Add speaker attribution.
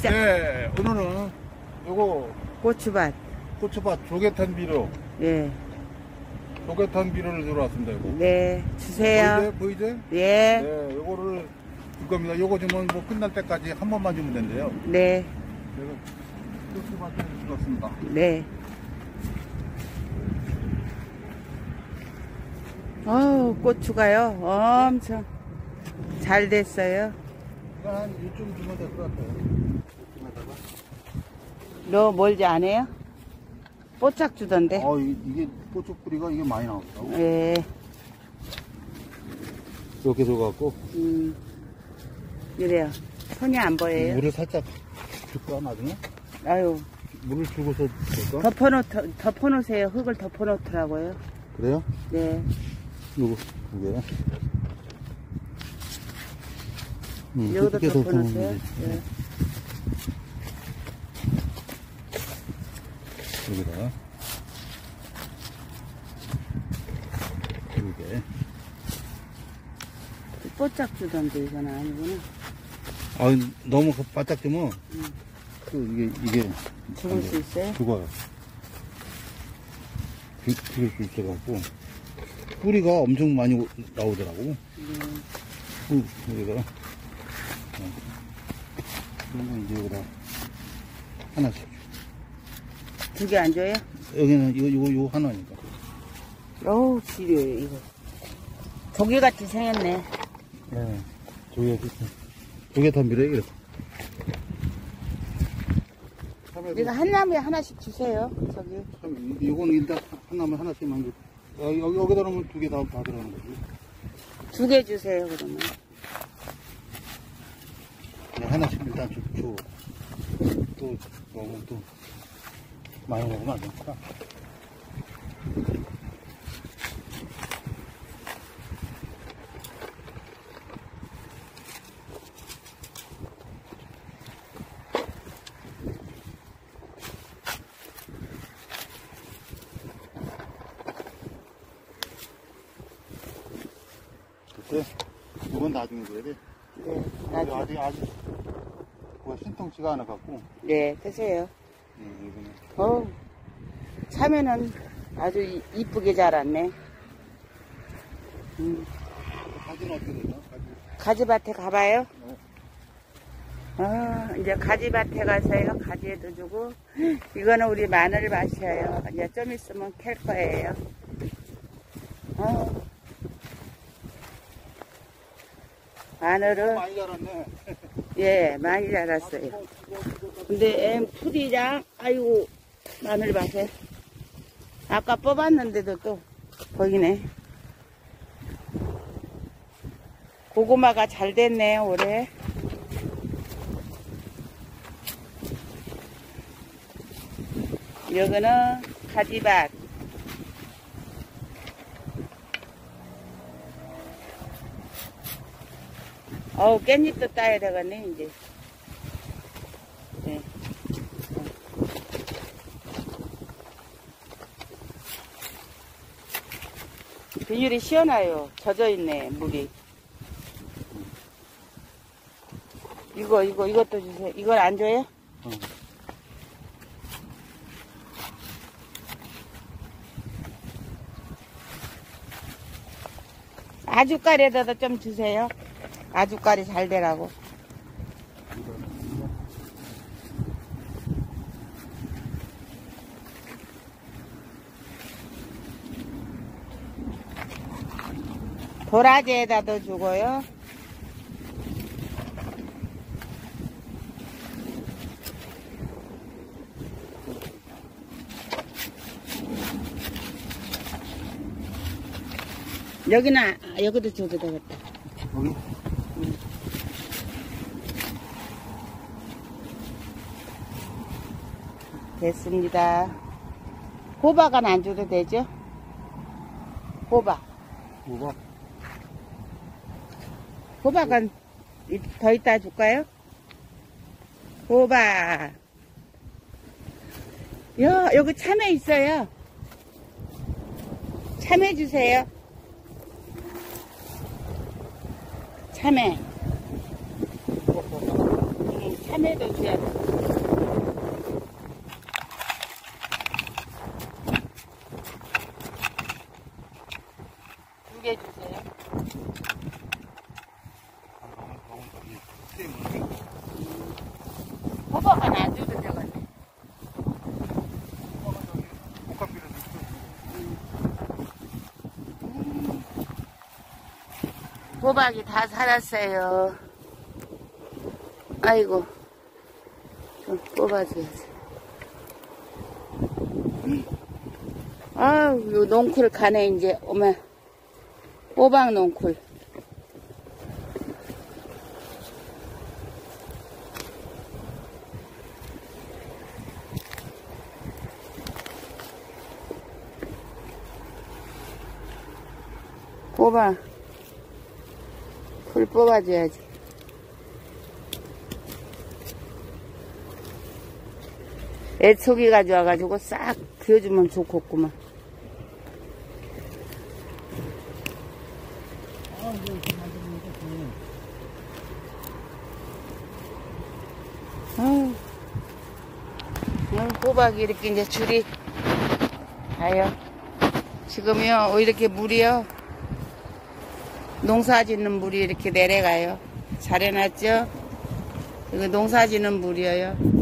Speaker 1: 시작.
Speaker 2: 네, 오늘은 요거
Speaker 1: 고추밭.
Speaker 2: 고추밭 조개탄 비료,
Speaker 1: 예.
Speaker 2: 조개탄 비료를 들어왔습니다. 이거.
Speaker 1: 네. 주세요.
Speaker 2: 보이제?
Speaker 1: 예.
Speaker 2: 네, 요거를 줄 겁니다. 요거 주면 뭐 끝날 때까지 한 번만 주면 된대요.
Speaker 1: 네.
Speaker 2: 그래서 고추밭을 들었습니다.
Speaker 1: 네. 어우, 고추가요. 엄청 잘 됐어요.
Speaker 2: 이거 한 이쯤 주면 될 것 같아요. 이쯤에다가.
Speaker 1: 너 멀지 않아요? 뽀짝 주던데.
Speaker 2: 어, 이- 이게 고추 뿌리가 이게 많이 나오더라고.
Speaker 1: 예.
Speaker 2: 이렇게 들어갖고
Speaker 1: 음. 이래요. 손이 안 보여요.
Speaker 2: 물을 살짝 줄까 나중에?
Speaker 1: 아유,
Speaker 2: 물을 주고서 될까?
Speaker 1: 덮어놓, 덮어놓으세요. 흙을 덮어놓더라고요.
Speaker 2: 그래요?
Speaker 1: 네.
Speaker 2: 요거 두 개. 음,
Speaker 1: 여기도
Speaker 2: 그렇게 해서
Speaker 1: 덮어놓으세요.
Speaker 2: 보면 되지.
Speaker 1: 네.
Speaker 2: 여기다 두 개.
Speaker 1: 뽀짝 주던데, 이건 아니구나.
Speaker 2: 아 너무 그 바짝 주면
Speaker 1: 음.
Speaker 2: 그 이게 이게
Speaker 1: 죽을 수 있어요?
Speaker 2: 죽어요. 죽, 죽을 수 있어갖고 뿌리가 엄청 많이 오- 나오더라고.
Speaker 1: 음.
Speaker 2: 뿌- 뿌리가. 어. 그러면 이제 여기다 하나씩.
Speaker 1: 두 개 안 줘요?
Speaker 2: 여기는 이거 이거 이거 하나니까.
Speaker 1: 어우, 지려요, 이거. 조개같이 생겼네.
Speaker 2: 네. 조개 조개 다 이렇게.
Speaker 1: 이거 한 나무에 하나씩 주세요. 저기.
Speaker 2: 참, 이- 이거는 일단 하나만 하나씩만 줘. 여기 여기 여기다 놓으면 두 개 다 다 들어가는 거지.
Speaker 1: 두 개 주세요, 그러면.
Speaker 2: 하나씩 일단 줘. 줘. 또 너무 또 많이 먹으면 안 되니까. 그때 이건 나중에 줘야 돼.
Speaker 1: 네. 나중에.
Speaker 2: 아직 아직 뭐 신통치가 않아 갖고.
Speaker 1: 네, 드세요.
Speaker 2: 음, 이거는
Speaker 1: 어우, 참외는 아주 이- 이쁘게 자랐네. 음,
Speaker 2: 사진 어떻게 되나? 사진.
Speaker 1: 가지밭에 가봐요.
Speaker 2: 네.
Speaker 1: 아, 이제 가지밭에 가서요. 가지에도 주고. 이거는 우리 마늘 밭이에요. 이제 좀 있으면 캘 거예요. 어. 마늘은,
Speaker 2: 많이 자랐네.
Speaker 1: 예, 많이 자랐어요. 근데 엠 풀이랑, 아이고, 마늘밭에. 아까 뽑았는데도 또 보이네. 고구마가 잘 됐네, 올해. 여기는 가지밭. 어우, 깻잎도 따야 되겠네, 이제. 네. 비닐이 시원해요. 젖어 있네, 물이. 이거, 이거, 이것도 주세요. 이걸 안 줘요?
Speaker 2: 어.
Speaker 1: 아주까리에다도 좀 주세요. 아주까리 잘 되라고. 도라지에다 도 주고요. 여기는 아, 여기도 줘도 되겠다.
Speaker 2: 여기?
Speaker 1: 됐습니다. 호박은 안 줘도 되죠? 호박.
Speaker 2: 뭐가?
Speaker 1: 호박은 이- 더 이따 줄까요? 호박. 여, 여기 참외 있어요. 참외 주세요. 참외. 음, 참외도 줘야 돼. 두 개 주세요. 호박 하나 안 줘도 되겠네. 호박이 다 살았어요. 아이고, 좀 뽑아줘야지. 아유, 요 농쿨 가네, 이제. 오메. 호박 농쿨. 뽑아. 풀 뽑아줘야지. 애초기 가져와가지고 싹 비워주면 좋겠구만. 아유, 아유, 호박이 이렇게 이제 줄이 가요. 지금요, 이렇게 물이요. 농사 짓는 물이 이렇게 내려가요. 잘 해놨죠? 이거 농사 짓는 물이에요.